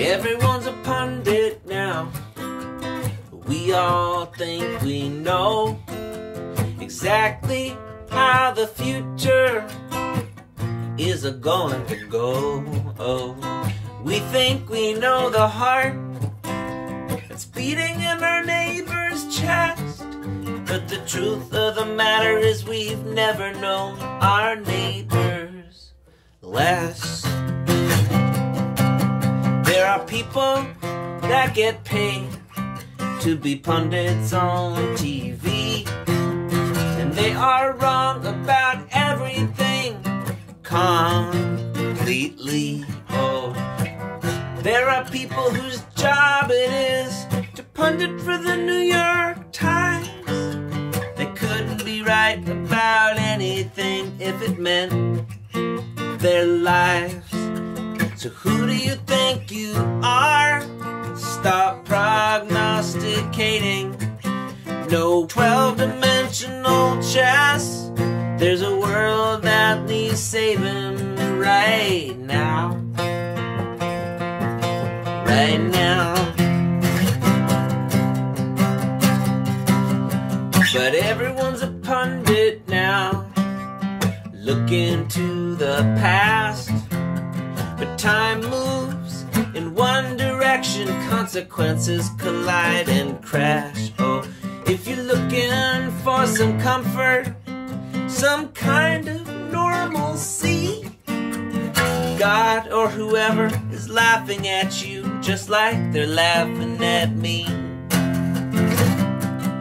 Everyone's a pundit now. We all think we know exactly how the future is a going to go. Oh, we think we know the heart that's beating in our neighbor's chest. But the truth of the matter is we've never known our neighbors less. There are people that get paid to be pundits on TV. And they are wrong about everything completely. Oh, there are people whose job it is to pundit for the New York Times. They couldn't be right about anything if it meant their lives. So who do you think you are? Stop prognosticating. No 12 dimensional chess. There's a world that needs saving right now. Right now. But everyone's a pundit now. Looking to the past. Time moves in one direction, consequences collide and crash. Oh, if you're looking for some comfort, some kind of normalcy, God or whoever is laughing at you just like they're laughing at me.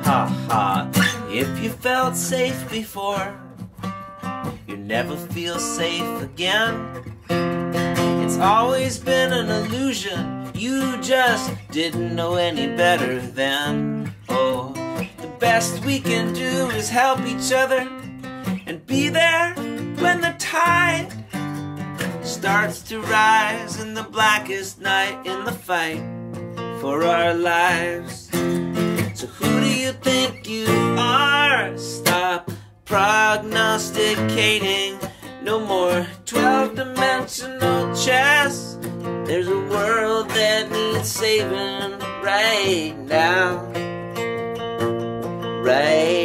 Ha ha, if you felt safe before, you never feel safe again. Always been an illusion. You just didn't know any better then. Oh, the best we can do is help each other and be there when the tide starts to rise in the blackest night in the fight for our lives. So who do you think you are? Stop prognosticating. No more saving right now. Right